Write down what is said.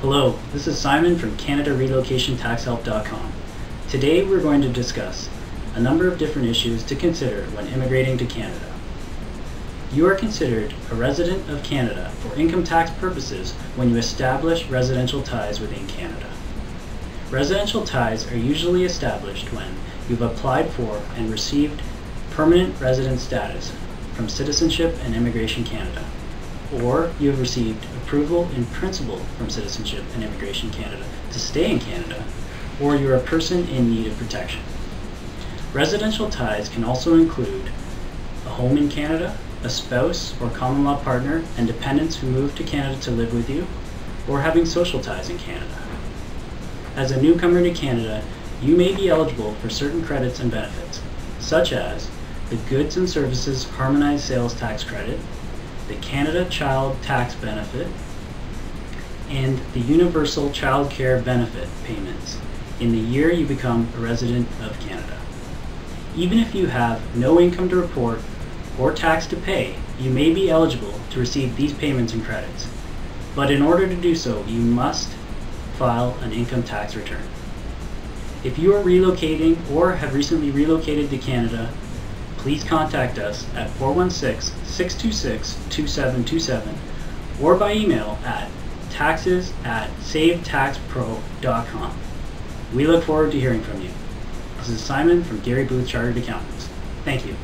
Hello, this is Simon from CanadaRelocationTaxHelp.com. Today we're going to discuss a number of different issues to consider when immigrating to Canada. You are considered a resident of Canada for income tax purposes when you establish residential ties within Canada. Residential ties are usually established when you've applied for and received permanent resident status from Citizenship and Immigration Canada or you have received approval in principle from Citizenship and Immigration Canada to stay in Canada, or you're a person in need of protection. Residential ties can also include a home in Canada, a spouse or common law partner, and dependents who move to Canada to live with you, or having social ties in Canada. As a newcomer to Canada, you may be eligible for certain credits and benefits, such as the Goods and Services Harmonized Sales Tax Credit, the Canada Child Tax Benefit, and the Universal Child Care Benefit payments in the year you become a resident of Canada. Even if you have no income to report or tax to pay, you may be eligible to receive these payments and credits. But in order to do so, you must file an income tax return. If you are relocating or have recently relocated to Canada, please contact us at 416-626-2727 or by email at taxes at savetaxpro.com. We look forward to hearing from you. This is Simon from Gary Booth Chartered Accountants. Thank you.